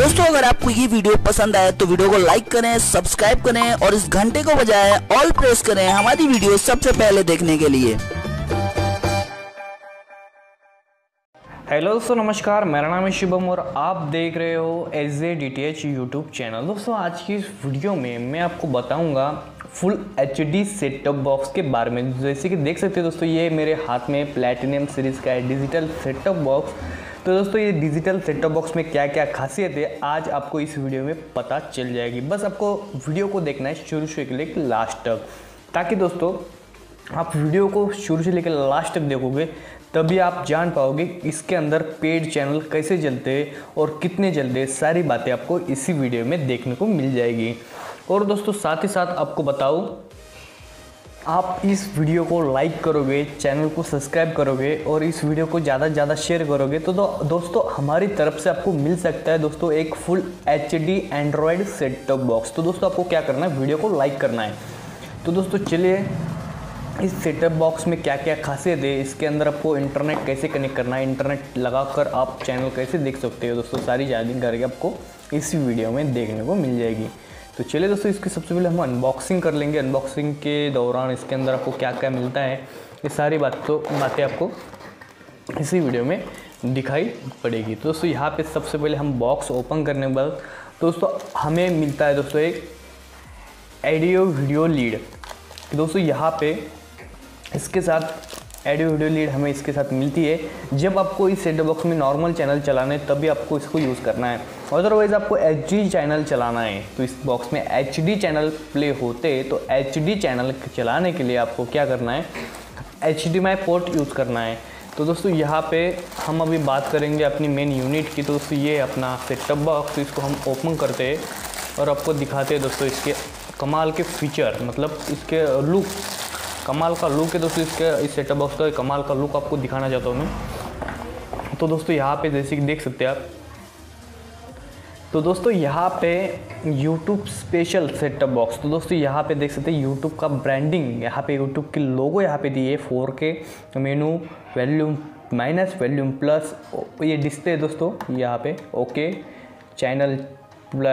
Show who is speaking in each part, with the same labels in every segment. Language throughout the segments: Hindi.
Speaker 1: दोस्तों, अगर आपको ये वीडियो पसंद आए तो वीडियो को लाइक करें सब्सक्राइब करें और इस घंटे को बजाय ऑल प्रेस करें हमारी वीडियो सबसे पहले देखने के लिए।
Speaker 2: हेलो दोस्तों, नमस्कार। मेरा नाम है शुभम और आप देख रहे हो S A D T H YouTube channel दोस्तों, आज की इस वीडियो में मैं आपको बताऊँगा full H D setup box के बारे में। जैसे कि देख सकते हो दोस्तों, ये मेरे हाथ में प्लेटिनियम सीरीज़ का है, डिजिटल सेटअप बॉक्स। तो दोस्तों, ये डिजिटल सेटअप बॉक्स में क्या क्या खासियत है, आज आपको इस वीडियो में पता चल जाएगी। बस आपको वीडियो को देखना है शुरू से लेकर लास्ट तक, ताकि दोस्तों, आप वीडियो को शुरू से लेकर लास्ट तक देखोगे, तभी आप जान पाओगे इसके अंदर पेड चैनल कैसे चलते हैं और कितने चलते सारी बातें आपको इसी वीडियो में देखने को मिल जाएगी। और दोस्तों साथ ही साथ आपको बताऊँ आप इस वीडियो को लाइक करोगे चैनल को सब्सक्राइब करोगे और इस वीडियो को ज़्यादा से ज़्यादा शेयर करोगे तो, तो दोस्तों हमारी तरफ़ से आपको मिल सकता है दोस्तों एक full H D Android setup box तो दोस्तों आपको क्या करना है वीडियो को लाइक करना है। तो दोस्तों चलिए इस सेटअप बॉक्स में क्या क्या खासियत है इसके अंदर आपको इंटरनेट कैसे कनेक्ट करना है इंटरनेट लगाकर आप चैनल कैसे देख सकते हो दोस्तों सारी जानकारी आपको इस वीडियो में देखने को मिल जाएगी। तो चलिए दोस्तों, इसकी सबसे पहले हम अनबॉक्सिंग कर लेंगे। अनबॉक्सिंग के दौरान इसके अंदर आपको क्या क्या मिलता है, ये सारी बात तो बातें आपको इसी वीडियो में दिखाई पड़ेगी। तो दोस्तों, यहाँ पे सबसे पहले हम बॉक्स ओपन करने के बाद दोस्तों, हमें मिलता है दोस्तों एक एडियो वीडियो लीड दोस्तों, यहाँ पे इसके साथ एडियो वीडियो लीड हमें इसके साथ मिलती है। जब आपको इस सेटअप बॉक्स में नॉर्मल चैनल चलाना है, तभी आपको इसको यूज़ करना है। अदरवाइज़ आपको एचडी चैनल चलाना है। तो इस बॉक्स में एचडी चैनल प्ले होते तो एचडी चैनल चलाने के लिए आपको क्या करना है? एच पोर्ट यूज़ करना है। तो दोस्तों, यहाँ पे हम अभी बात करेंगे अपनी मेन यूनिट की। तो दोस्तों, ये अपना सेटअप बॉक्स तो इसको हम ओपन करते हैं और आपको दिखाते हैं दोस्तों इसके कमाल के फीचर मतलब इसके लुक कमाल का लुक है दोस्तों इसके, इस सेटअप बॉक्स का, कमाल का लुक आपको दिखाना चाहता हूँ मैं। तो दोस्तों यहाँ पे जैसे कि देख सकते हैं आप। तो दोस्तों यहाँ पे YouTube स्पेशल सेटअप बॉक्स तो दोस्तों यहाँ पे देख सकते हैं YouTube का ब्रांडिंग यहाँ पे YouTube के लोगो यहाँ पे दिए फोर के menu volume minus volume plus ये डिस्प्ले दोस्तों यहाँ पे okay channel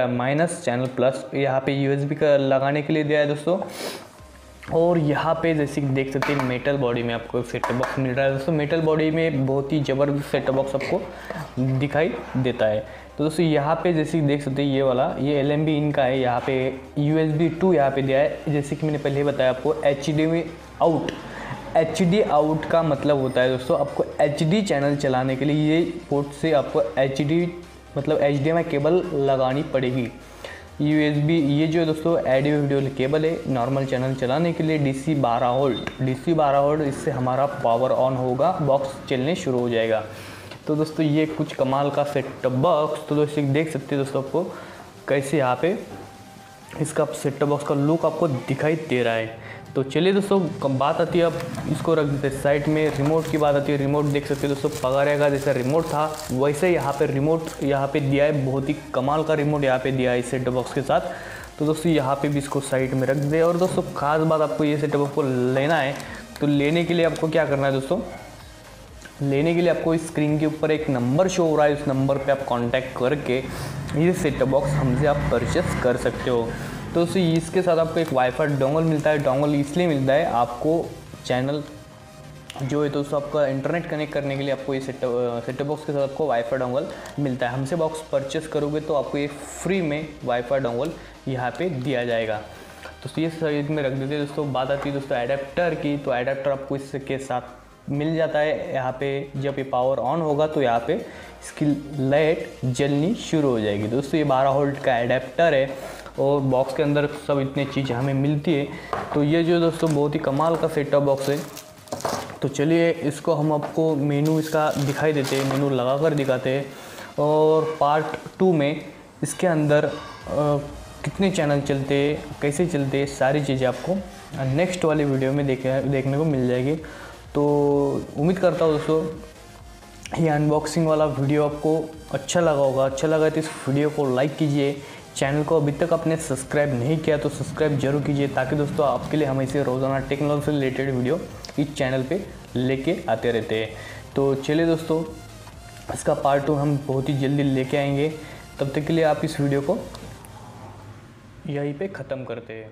Speaker 2: minus channel plus यहाँ पे यूएसबी का लगाने के लिए दिया है दोस्तों। और यहाँ पे जैसे कि देख सकते हैं मेटल बॉडी में आपको सेटअप बॉक्स मिल रहा है। दोस्तों मेटल बॉडी में बहुत ही ज़बरदस्त सेटअप बॉक्स आपको दिखाई देता है। तो दोस्तों, यहाँ पे जैसे कि देख सकते हैं, ये वाला, ये एल इनका है। यहाँ पे यू एस बी टू यहाँ पर दिया है। जैसे कि मैंने पहले बताया आपको H D out H D out का मतलब होता है दोस्तों, आपको एच डी चैनल चलाने के लिए ये पोर्ट से आपको एच डी मतलब एच डी केबल लगानी पड़ेगी। यू एस बी ये जो है दोस्तों एडियो वीडियो केबल है नॉर्मल चैनल चलाने के लिए डी सी बारह होल्ट डी सी बारह होल्ट इससे हमारा पावर ऑन होगा बॉक्स चलने शुरू हो जाएगा। तो दोस्तों, ये कुछ कमाल का सेटअप बॉक्स तो दोस्तों देख सकते हैं दोस्तों आपको, कैसे यहाँ पे इसका सेटअप बॉक्स का लुक आपको दिखाई दे रहा है। तो चलिए दोस्तों बात आती है, अब इसको रख देते साइड में रिमोट की बात आती है रिमोट देख सकते हो दोस्तों पगारे का जैसा रिमोट था, वैसे यहाँ पे रिमोट यहाँ पे दिया है, बहुत ही कमाल का रिमोट यहाँ पे दिया है इस सेटअप बॉक्स के साथ। तो दोस्तों, यहाँ पे भी इसको साइड में रख दे, और दोस्तों, खास बात आपको ये सेटअप बॉक्स को लेना है तो लेने के लिए आपको क्या करना है दोस्तों? लेने के लिए आपको स्क्रीन के ऊपर एक नंबर शो हो रहा है, उस नंबर पे आप कांटेक्ट करके ये सेटअप बॉक्स हमसे आप परचेस कर सकते हो। तो उसी इसके साथ आपको एक वाईफाई डोंगल मिलता है, डोंगल इसलिए मिलता है आपको चैनल जो है तो उसको आपका इंटरनेट कनेक्ट करने के लिए आपको ये सेटअप सेटअप बॉक्स के साथ आपको वाईफाई डोंगल मिलता है। हमसे बॉक्स परचेस करोगे तो आपको ये फ्री में वाईफाई डोंगल यहाँ पे दिया जाएगा। तो ये साइड में रख देते हैं। दोस्तों, बात आती है दोस्तों एडेप्टर की तो एडेप्टर आपको इसके साथ मिल जाता है। यहाँ पे जब ये पावर ऑन होगा तो यहाँ पे इसकी लाइट जलनी शुरू हो जाएगी। दोस्तों, ये 12 होल्ट का एडेप्टर है। और बॉक्स के अंदर सब इतनी चीज़ें हमें मिलती है। तो ये जो दोस्तों बहुत ही कमाल का सेटअप बॉक्स है। तो चलिए इसको हम आपको मेनू इसका दिखाई देते हैं मेनू लगा कर दिखाते हैं। और पार्ट टू में इसके अंदर आ, कितने चैनल चलते कैसे चलते सारी चीज़ें आपको नेक्स्ट वाली वीडियो में देखे देखने को मिल जाएगी। तो उम्मीद करता हूँ दोस्तों ये अनबॉक्सिंग वाला वीडियो आपको अच्छा लगा होगा। अच्छा लगा तो इस वीडियो को लाइक कीजिए। चैनल को अभी तक आपने सब्सक्राइब नहीं किया तो सब्सक्राइब ज़रूर कीजिए ताकि दोस्तों आपके लिए हम ऐसे रोज़ाना टेक्नोलॉजी से रिलेटेड वीडियो इस चैनल पे लेके आते रहते हैं। तो चलिए दोस्तों, इसका पार्ट टू हम बहुत ही जल्दी लेके आएँगे। तब तक के लिए आप इस वीडियो को यहीं पे ख़त्म करते हैं।